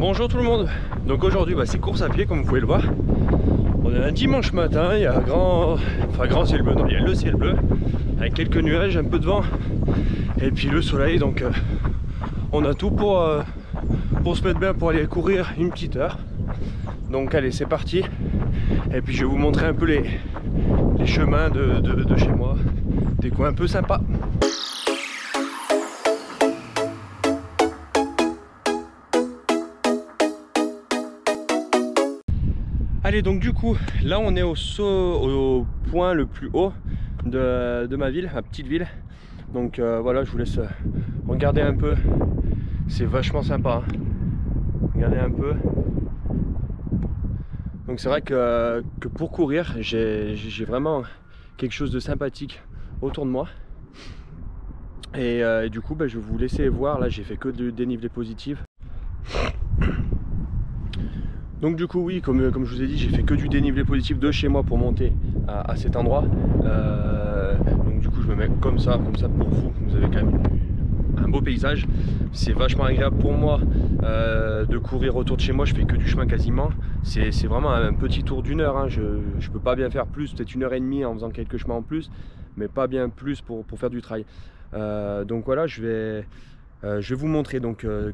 Bonjour tout le monde. Donc aujourd'hui bah, c'est course à pied comme vous pouvez le voir. On est un dimanche matin, il y a un grand, enfin grand ciel bleu, non il y a le ciel bleu Avec quelques nuages, un peu de vent Et puis le soleil donc euh, on a tout pour, euh, pour se mettre bien pour aller courir une petite heure. Donc allez c'est parti. Et puis je vais vous montrer un peu les, les chemins de, chez moi Des coins un peu sympas Allez donc du coup là on est au, saut, au point le plus haut de, ma ville, ma petite ville. Donc euh, voilà je vous laisse regarder un peu. C'est vachement sympa hein. regardez un peu. Donc c'est vrai que, pour courir j'ai vraiment quelque chose de sympathique autour de moi. Et, euh, du coup bah, je vais vous laisser voir. Là j'ai fait que de dénivelé positif donc du coup oui, comme, je vous ai dit, j'ai fait que du dénivelé positif de chez moi pour monter à, cet endroit. Euh, donc du coup je me mets comme ça, comme ça pour vous. Vous avez quand même un beau paysage. C'est vachement agréable pour moi euh, de courir autour de chez moi. Je fais que du chemin quasiment. C'est vraiment un petit tour d'une heure. Hein. Je ne peux pas bien faire plus, peut-être une heure et demie en faisant quelques chemins en plus, mais pas bien plus pour, pour faire du trail. Euh, donc voilà, je vais, euh, je vais vous montrer donc euh,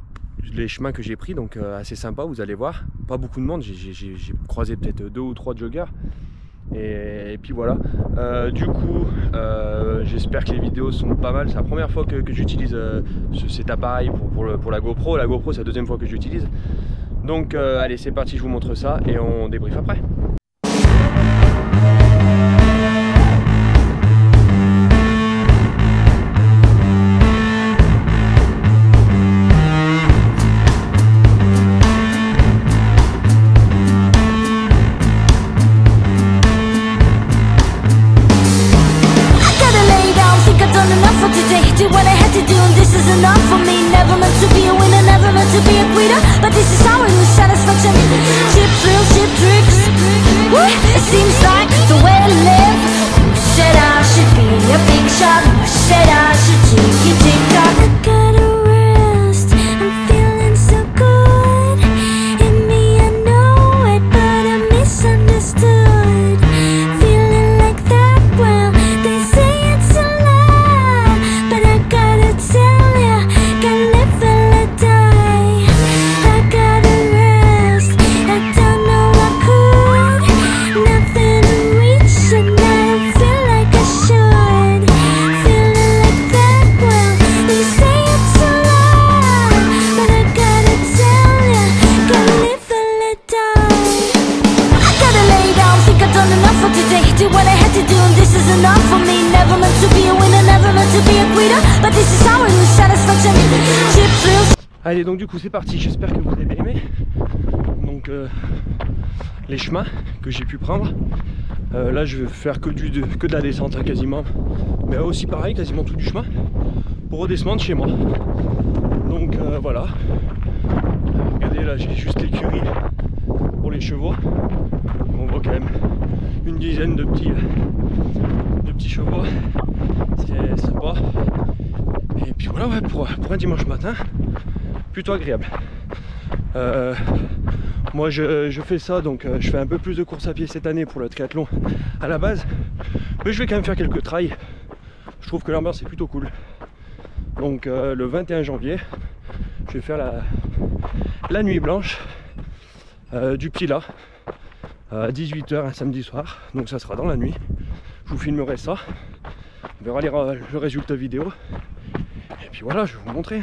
les chemins que j'ai pris, donc euh, assez sympa, vous allez voir. Pas beaucoup de monde, j'ai croisé peut-être deux ou trois joggers. Et, puis voilà. Du coup, j'espère que les vidéos sont pas mal. C'est la première fois que, j'utilise ce, cet appareil pour, pour, la GoPro. La GoPro, c'est la deuxième fois que j'utilise. Donc allez, c'est parti, je vous montre ça et on débriefe après. Allez donc du coup c'est parti, j'espère que vous avez aimé. Donc euh, les chemins que j'ai pu prendre. Euh, là je vais faire que, du, de, que de la descente hein, quasiment. Mais aussi pareil quasiment tout du chemin pour redescendre chez moi. Donc euh, voilà. Regardez là j'ai juste l'écurie pour les chevaux. On voit quand même une dizaine de petits de petits chevaux. C'est sympa. Et puis voilà ouais pour, pour un dimanche matin plutôt agréable. Euh, moi je, fais ça donc euh, je fais un peu plus de course à pied cette année pour le triathlon à la base. Mais je vais quand même faire quelques trails. Je trouve que l'ambiance est plutôt cool. Donc euh, le 21 janvier je vais faire la, la nuit blanche du Pila à 18h un samedi soir. Donc ça sera dans la nuit. Je vous filmerai ça. On verra le résultat vidéo. Et puis voilà je vais vous montrer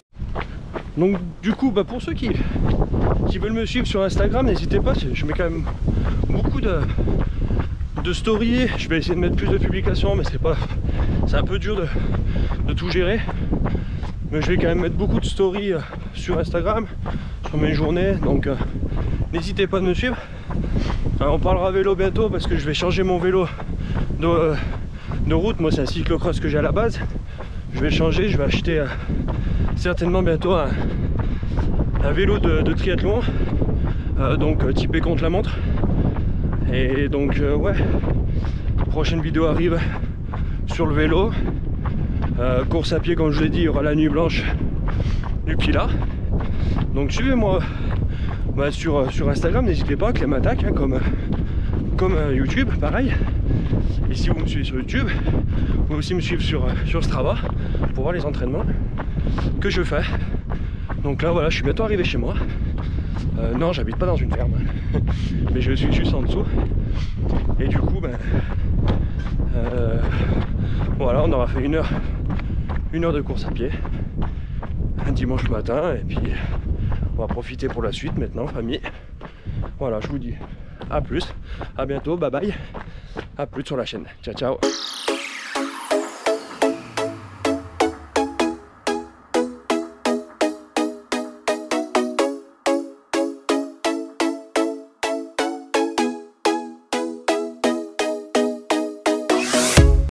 Donc du coup, bah, pour ceux qui, veulent me suivre sur Instagram, n'hésitez pas, je mets quand même beaucoup de, de stories. Je vais essayer de mettre plus de publications, mais c'est pas, un peu dur de, de, tout gérer. Mais je vais quand même mettre beaucoup de stories euh, sur Instagram, sur mes journées, donc euh, n'hésitez pas à me suivre. on parlera vélo bientôt parce que je vais changer mon vélo de, de route. Moi c'est un cyclocross que j'ai à la base. Je vais changer, je vais acheter certainement bientôt un, vélo de, triathlon, donc typé contre la montre. Et donc ouais, prochaine vidéo arrive sur le vélo. Euh, course à pied, comme je l'ai dit, il y aura la nuit blanche du Pilat. Donc suivez-moi bah, sur, euh, sur Instagram, n'hésitez pas, Clem Attaque, hein, comme, comme euh, YouTube, pareil. Et si vous me suivez sur YouTube, vous pouvez aussi me suivre sur, sur Strava pour voir les entraînements que je fais. Donc là voilà, je suis bientôt arrivé chez moi. non, j'habite pas dans une ferme, hein. mais je suis juste en dessous. Et du coup, ben, voilà, on aura fait une heure une heure de course à pied un dimanche matin et puis on va profiter pour la suite maintenant famille voilà je vous dis à plus. À bientôt. Bye bye. À plus sur la chaîne. Ciao ciao